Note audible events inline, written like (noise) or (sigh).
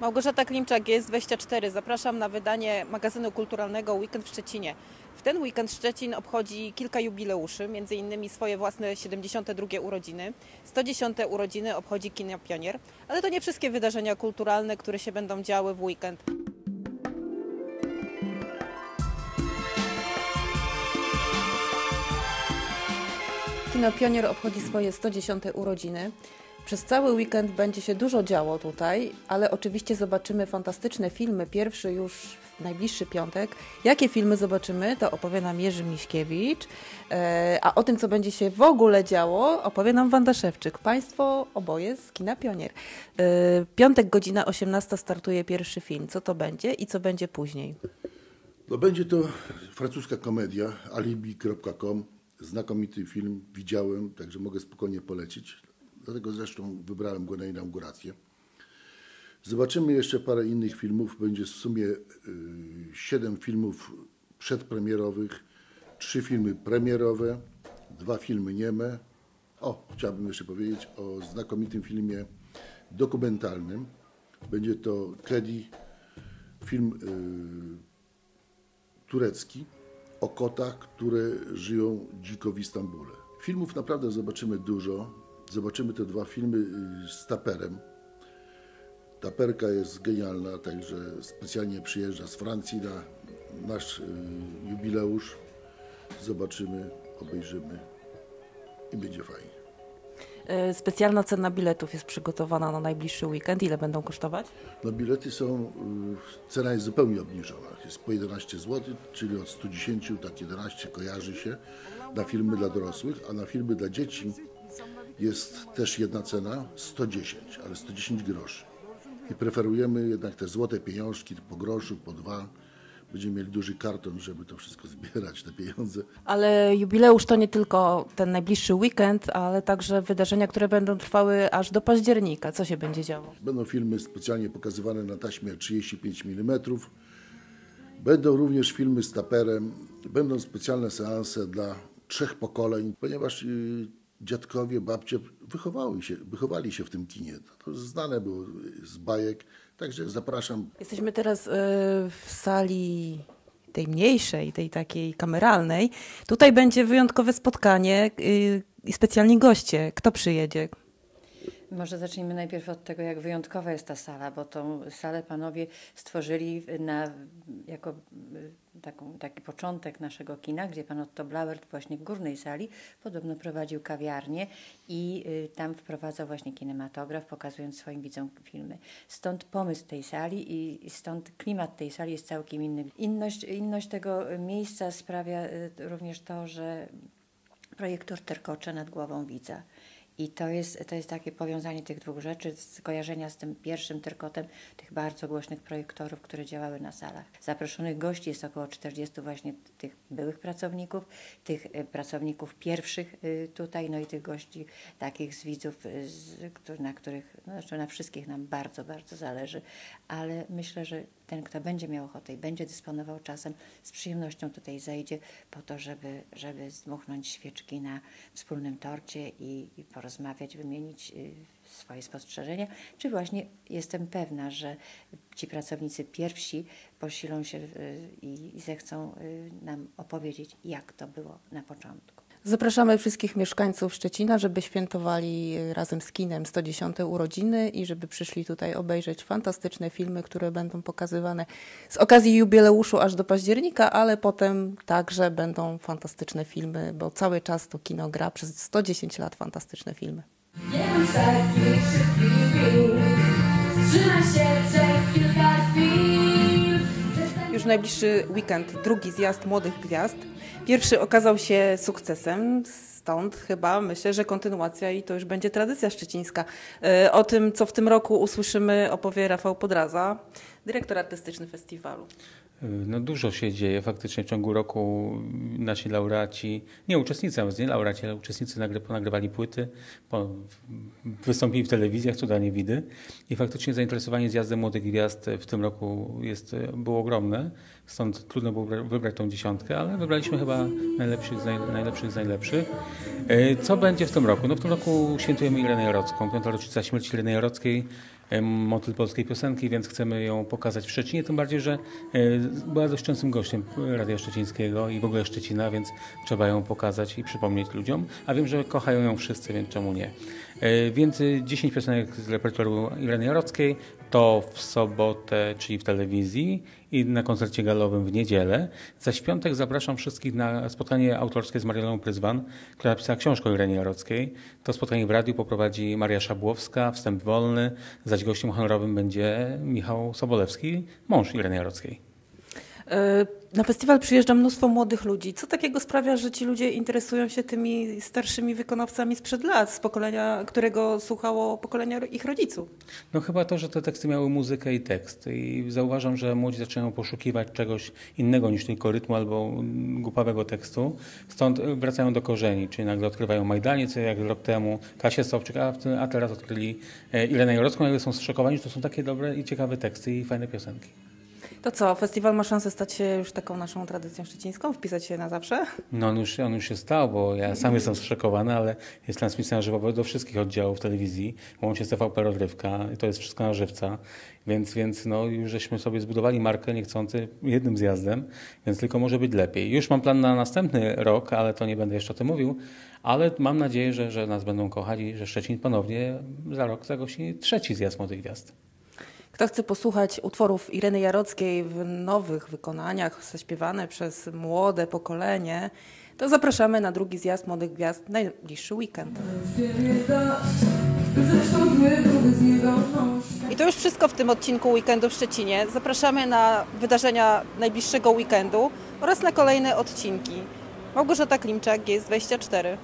Małgorzata Klimczak jest 24. Zapraszam na wydanie magazynu kulturalnego Weekend w Szczecinie. W ten weekend Szczecin obchodzi kilka jubileuszy, innymi swoje własne 72 urodziny. 110 urodziny obchodzi Kino Pionier, ale to nie wszystkie wydarzenia kulturalne, które się będą działy w weekend. Kino Pionier obchodzi swoje 110 urodziny. Przez cały weekend będzie się dużo działo tutaj, ale oczywiście zobaczymy fantastyczne filmy. Pierwszy już w najbliższy piątek. Jakie filmy zobaczymy, to opowie nam Jerzy Miśkiewicz. E, a o tym, co będzie się w ogóle działo, opowie nam Wanda Szewczyk. Państwo oboje z Kina Pionier. E, piątek, godzina 18 startuje pierwszy film. Co to będzie i co będzie później? No będzie to francuska komedia alibi.com. Znakomity film, widziałem, także mogę spokojnie polecić. Dlatego zresztą wybrałem go na inaugurację. Zobaczymy jeszcze parę innych filmów. Będzie w sumie y, siedem filmów przedpremierowych, trzy filmy premierowe, dwa filmy nieme. O, chciałbym jeszcze powiedzieć o znakomitym filmie dokumentalnym. Będzie to Kedi, film y, turecki o kotach, które żyją dziko w Istambule. Filmów naprawdę zobaczymy dużo. Zobaczymy te dwa filmy y, z Taperem. Taperka jest genialna, także specjalnie przyjeżdża z Francji na nasz y, jubileusz. Zobaczymy, obejrzymy i będzie fajnie. E, Specjalna cena biletów jest przygotowana na najbliższy weekend. Ile będą kosztować? No bilety są, y, cena jest zupełnie obniżona. Jest po 11 zł, czyli od 110, tak 11 kojarzy się na filmy dla dorosłych, a na filmy dla dzieci jest też jedna cena, 110, ale 110 groszy. I preferujemy jednak te złote pieniążki po groszu, po dwa. Będziemy mieli duży karton, żeby to wszystko (laughs) zbierać, te pieniądze. Ale jubileusz to nie tylko ten najbliższy weekend, ale także wydarzenia, które będą trwały aż do października. Co się będzie działo? Będą filmy specjalnie pokazywane na taśmie 35 mm. Będą również filmy z taperem. Będą specjalne seanse dla trzech pokoleń, ponieważ y, dziadkowie, babcie wychowały się, wychowali się w tym kinie. To znane było z bajek. Także zapraszam. Jesteśmy teraz e, w sali tej mniejszej, tej takiej kameralnej. Tutaj będzie wyjątkowe spotkanie y, i specjalni goście. Kto przyjedzie? Może zacznijmy najpierw od tego, jak wyjątkowa jest ta sala, bo tą salę panowie stworzyli na, jako y, taką, taki początek naszego kina, gdzie pan Otto Blauert właśnie w górnej sali podobno prowadził kawiarnię i y, tam wprowadzał właśnie kinematograf, pokazując swoim widzom filmy. Stąd pomysł tej sali i, i stąd klimat tej sali jest całkiem inny. Inność, inność tego miejsca sprawia y, również to, że projektor terkocze nad głową widza. I to jest, to jest takie powiązanie tych dwóch rzeczy, skojarzenia z tym pierwszym tyrkotem tych bardzo głośnych projektorów, które działały na salach. Zaproszonych gości jest około 40 właśnie tych byłych pracowników, tych e, pracowników pierwszych e, tutaj, no i tych gości takich z widzów, e, na których, no, znaczy na wszystkich nam bardzo, bardzo zależy, ale myślę, że ten, kto będzie miał ochotę i będzie dysponował czasem, z przyjemnością tutaj zejdzie po to, żeby, żeby zdmuchnąć świeczki na wspólnym torcie i, i porozmawiać, wymienić y, swoje spostrzeżenia. Czy właśnie jestem pewna, że ci pracownicy pierwsi posilą się y, i, zechcą y, nam opowiedzieć, jak to było na początku. Zapraszamy wszystkich mieszkańców Szczecina, żeby świętowali razem z kinem 110 urodziny i żeby przyszli tutaj obejrzeć fantastyczne filmy, które będą pokazywane z okazji jubileuszu aż do października, ale potem także będą fantastyczne filmy, bo cały czas to kino gra przez 110 lat fantastyczne filmy. Nie bądź taki szybki pił Trzymaj się przez kilka Już najbliższy weekend, drugi zjazd Młodych Gwiazd. Pierwszy okazał się sukcesem, stąd chyba myślę, że kontynuacja i to już będzie tradycja szczecińska. E, O tym, co w tym roku usłyszymy, opowie Rafał Podraza, dyrektor artystyczny festiwalu. No dużo się dzieje faktycznie w ciągu roku. Nasi laureaci, nie uczestnicy, nie laureaci, ale uczestnicy nagry, ponagrywali płyty, po, wystąpili w telewizjach, cudownie widy. I faktycznie zainteresowanie zjazdem Młodych Gwiazd w tym roku jest, było ogromne. Stąd trudno było wybra- wybrać tą dziesiątkę, ale wybraliśmy chyba najlepszych z, naj, najlepszych z najlepszych. E, Co będzie w tym roku? No w tym roku świętujemy Irenę Jarocką, piąta rocznica śmierci Ireny Jarockiej. E, motyl polskiej piosenki, więc chcemy ją pokazać w Szczecinie, tym bardziej, że e, była dość częstym gościem Radia Szczecińskiego i w ogóle Szczecina, więc trzeba ją pokazać i przypomnieć ludziom. A wiem, że kochają ją wszyscy, więc czemu nie? E, Więc y, 10 piosenek z repertuaru Ireny Jarockiej to w sobotę, czyli w telewizji i na koncercie galowym w niedzielę. Zaś piątek zapraszam wszystkich na spotkanie autorskie z Marielą Pryzwan, która napisała książkę o Irenie Jarockiej. To spotkanie w radiu poprowadzi Maria Szabłowska, wstęp wolny, gościem honorowym będzie Michał Sobolewski, mąż Ireny Jarockiej. E, Na festiwal przyjeżdża mnóstwo młodych ludzi. Co takiego sprawia, że ci ludzie interesują się tymi starszymi wykonawcami sprzed lat, z pokolenia, którego słuchało pokolenia ich rodziców? No chyba to, że te teksty miały muzykę i tekst. I zauważam, że młodzi zaczynają poszukiwać czegoś innego niż tylko rytmu albo mm, głupawego tekstu. Stąd y, wracają do korzeni, czyli nagle odkrywają Majdaniec, jak rok temu, Kasię Sobczyk, a, a teraz odkryli e, Irenę Jarocką, nagle są zszokowani, że to są takie dobre i ciekawe teksty i fajne piosenki. To co, festiwal ma szansę stać się już taką naszą tradycją szczecińską? Wpisać się na zawsze? No on już, on już się stał, bo ja sam jestem zszokowany, ale jest transmisja na żywo do wszystkich oddziałów telewizji, łącznie z TVP Rozrywka to jest wszystko na żywca, więc, więc no już żeśmy sobie zbudowali markę niechcący jednym zjazdem, więc tylko może być lepiej. Już mam plan na następny rok, ale to nie będę jeszcze o tym mówił, ale mam nadzieję, że, że nas będą kochać i że Szczecin ponownie za rok zagości trzeci zjazd Młodych Gwiazd. Kto chce posłuchać utworów Ireny Jarockiej w nowych wykonaniach, zaśpiewane przez młode pokolenie, to zapraszamy na drugi zjazd Młodych Gwiazd najbliższy weekend. I to już wszystko w tym odcinku Weekendu w Szczecinie. Zapraszamy na wydarzenia najbliższego weekendu oraz na kolejne odcinki. Małgorzata Klimczak, jest 24.